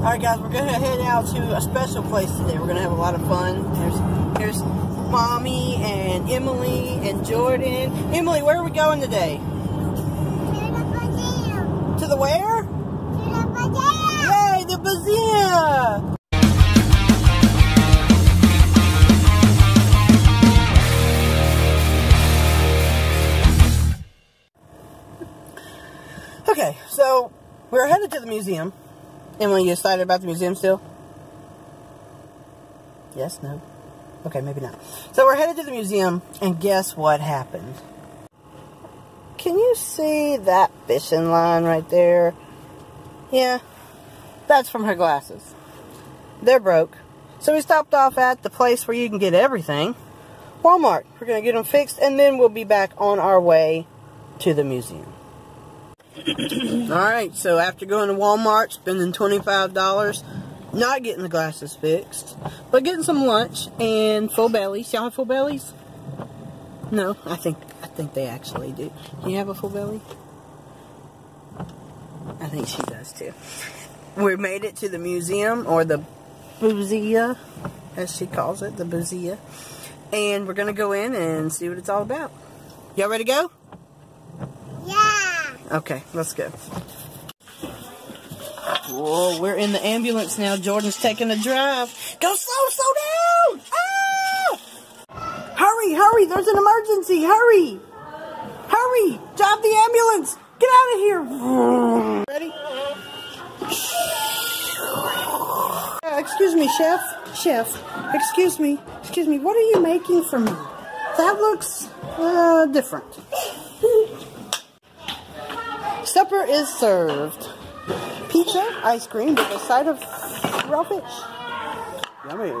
Alright guys, we're gonna head out to a special place today. We're gonna have a lot of fun. There's here's Mommy and Emily and Jordan. Emily, where are we going today? To the where? Yay, the bazaar! Okay, so we're headed to the museum. Emily, you excited about the museum still? Yes, no? Okay, maybe not. So we're headed to the museum, and guess what happened? Can you see that fishing line right there? Yeah, that's from her glasses. They're broke. So we stopped off at the place where you can get everything. Walmart. We're going to get them fixed, and then we'll be back on our way to the museum. Alright, so after going to Walmart, spending $25, not getting the glasses fixed, but getting some lunch and full bellies. Y'all have full bellies? No, I think I think they actually do. Do you have a full belly? I think she does too. We made it to the museum, or the Boozia, as she calls it, the Boozia. And we're going to go in and see what it's all about. Y'all ready to go? Okay, let's go. Whoa, we're in the ambulance now. Jordan's taking a drive. Go slow, slow down! Ah! Hurry, hurry, there's an emergency, hurry! Hurry, drive the ambulance! Get out of here! Ready? Uh, excuse me, chef. Chef, excuse me. Excuse me, what are you making for me? That looks, uh, different. Supper is served. Pizza, ice cream with a side of raw fish. Yummy.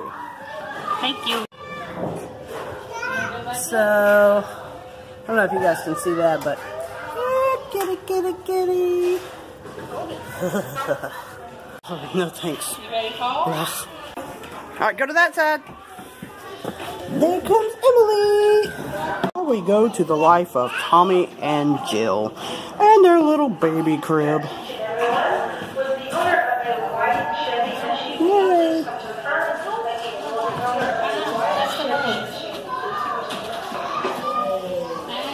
Thank you. So, I don't know if you guys can see that, but ah, kitty, kitty, kitty. oh, no thanks. You ready, Paul? Ugh. All right, go to that side. There comes Emily. Now we go to the life of Tommy and Jill and their little baby crib. Yay.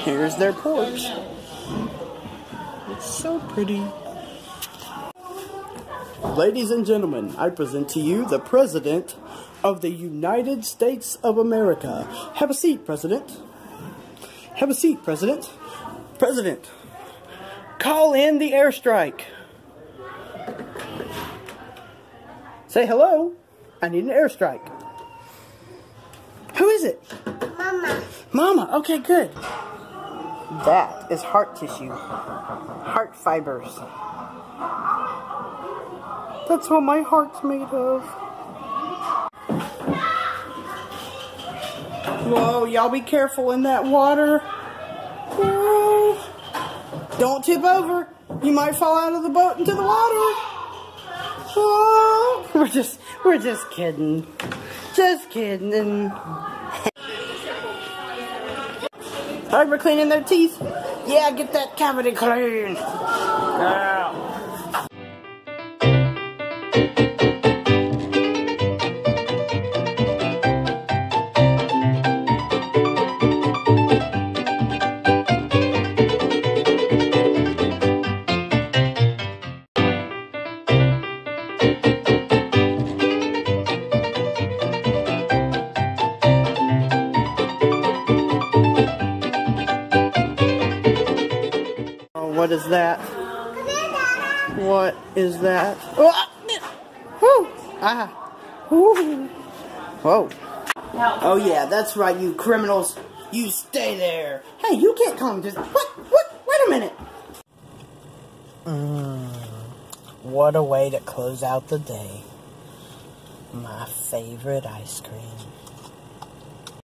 Here's their porch. It's so pretty. Ladies and gentlemen, I present to you the President of the United States of America. Have a seat, President. Have a seat, President. President, call in the airstrike. Say hello. I need an airstrike. Who is it? Mama. Mama. Okay, good. That is heart tissue. Heart fibers. That's what my heart's made of. Whoa, y'all be careful in that water. Don't tip over. You might fall out of the boat into the water. Whoa. Oh. We're just, we're just kidding. Just kidding. Alright, we're cleaning their teeth. Yeah, get that cavity clean. Yeah. What is that? What is that? Oh, ah, ah, whew. Whoa. Oh yeah, that's right, you criminals. You stay there. Hey, you can't come just. What? What? Wait a minute. Mmm. What a way to close out the day. My favorite ice cream.